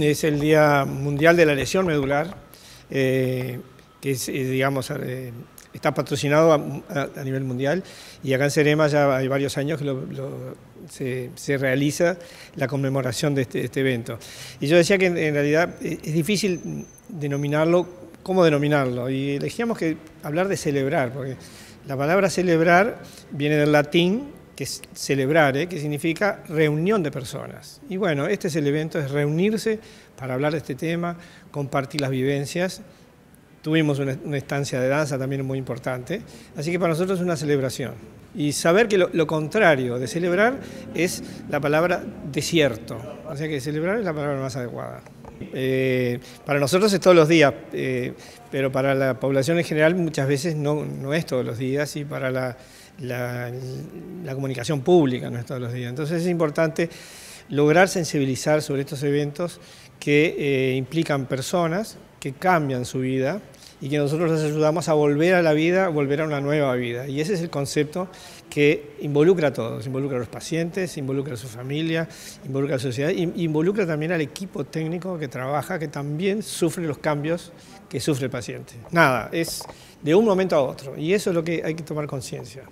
Es el Día Mundial de la Lesión Medular, eh, que es, eh, digamos, eh, está patrocinado a, nivel mundial y acá en Cerema ya hay varios años que se, realiza la conmemoración de este, este, evento. Y yo decía que en, realidad es difícil denominarlo, cómo denominarlo, y elegíamos que hablar de celebrar, porque la palabra celebrar viene del latín que es celebrar, ¿eh? que significa reunión de personas. Y bueno, este es el evento, es reunirse para hablar de este tema, compartir las vivencias. Tuvimos una, estancia de danza también muy importante, así que para nosotros es una celebración. Y saber que lo, contrario de celebrar es la palabra desierto, o sea que celebrar es la palabra más adecuada. Eh, para nosotros es todos los días, eh, pero para la población en general muchas veces no, no es todos los días y para la la, comunicación pública no es todos los días. Entonces es importante lograr sensibilizar sobre estos eventos que eh, implican personas que cambian su vida y que nosotros les ayudamos a volver a la vida, volver a una nueva vida. Y ese es el concepto que involucra a todos, involucra a los pacientes, involucra a su familia, involucra a la sociedad, involucra también al equipo técnico que trabaja, que también sufre los cambios que sufre el paciente. Nada, es de un momento a otro y eso es lo que hay que tomar conciencia.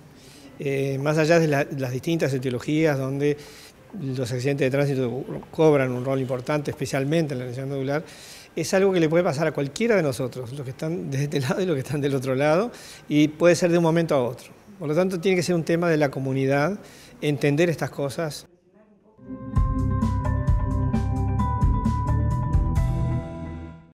Eh, más allá de las distintas etiologías donde los accidentes de tránsito cobran un rol importante, especialmente en la lesión medular, es algo que le puede pasar a cualquiera de nosotros, los que están de este lado y los que están del otro lado, y puede ser de un momento a otro. Por lo tanto, tiene que ser un tema de la comunidad entender estas cosas.